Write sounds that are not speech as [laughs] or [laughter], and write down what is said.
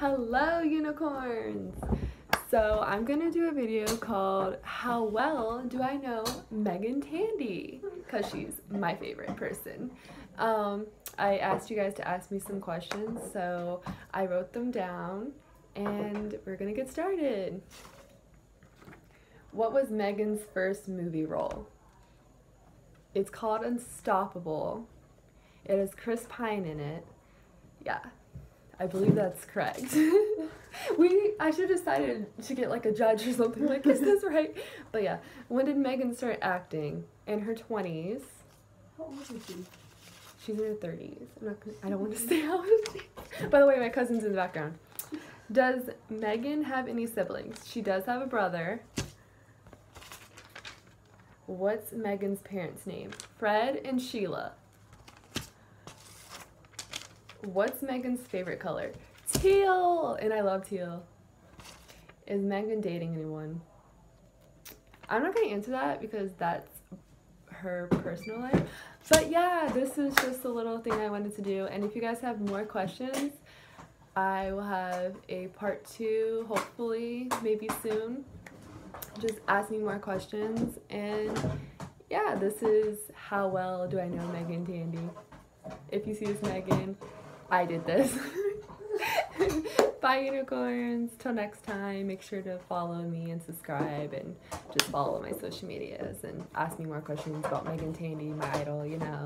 Hello, unicorns! So, I'm gonna do a video called How Well Do I Know Meagan Tandy? Because she's my favorite person. Um, I asked you guys to ask me some questions, so I wrote them down and we're gonna get started. What was Meagan's first movie role? It's called Unstoppable. It has Chris Pine in it. Yeah, I believe that's correct. [laughs] we I should have decided to get like a judge or something like is this [laughs] right? But yeah, when did Meagan start acting? In her twenties. How old is she? She's in her thirties. I'm not. Gonna, I don't want to [laughs] say how old she is. By the way, my cousin's in the background. Does Meagan have any siblings? She does have a brother. What's Meagan's parents' name? Fred and Sheila. What's Meagan's favorite color? Teal! And I love teal. Is Meagan dating anyone? I'm not going to answer that because that's her personal life. But yeah, this is just a little thing I wanted to do. And if you guys have more questions, I will have a part two, hopefully, maybe soon. Just ask me more questions. And yeah, this is how well do I know Meagan Tandy. If you see this, Meagan, I did this. [laughs] Bye, unicorns. Till next time, make sure to follow me and subscribe and just follow my social medias and ask me more questions about Meagan Tandy, my idol, you know.